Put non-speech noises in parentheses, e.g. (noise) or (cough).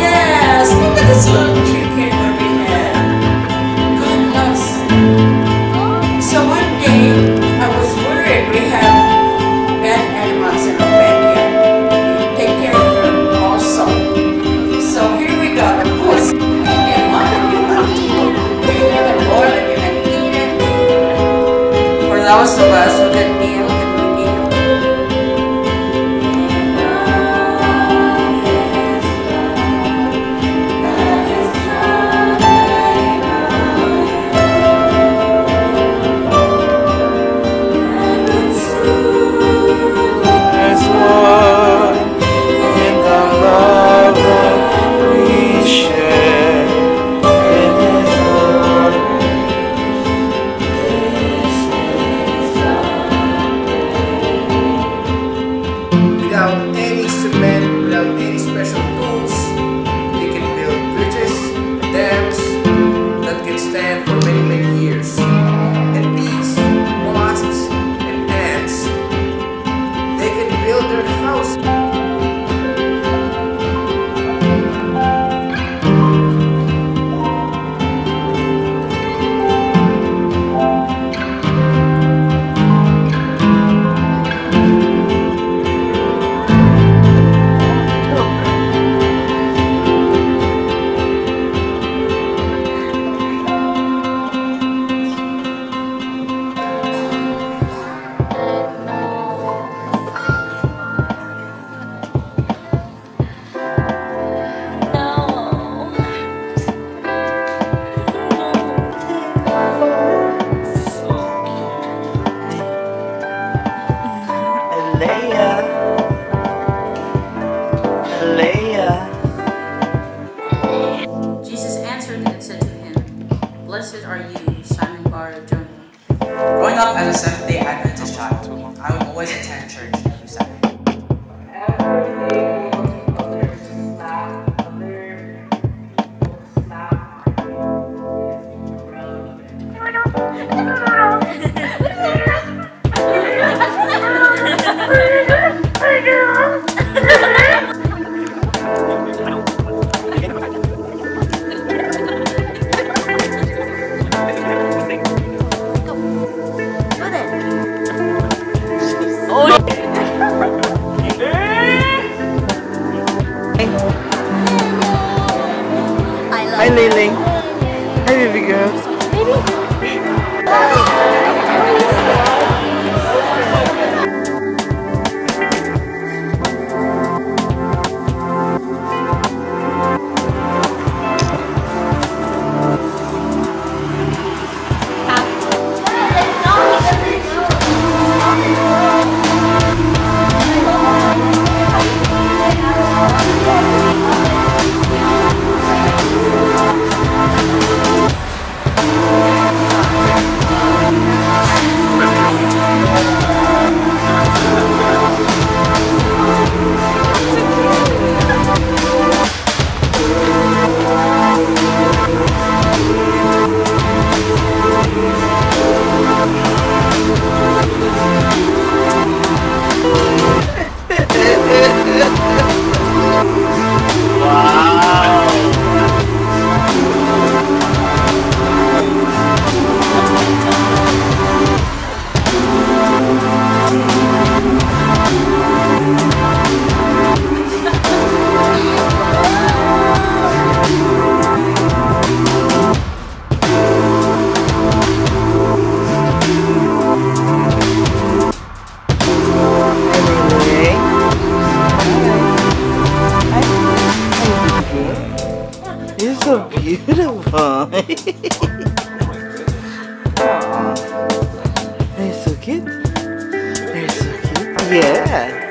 Yes, look at this little. Goodness. So one day I was worried we have pet animals in our backyard. We take care of them also. So here we go, the puss. And. For those of us answered and said to him, Blessed are you, Simon Bar Jonah. Growing up as a Seventh day Adventist child, I would always attend church So beautiful. (laughs) They're so cute. They're so cute. Yeah.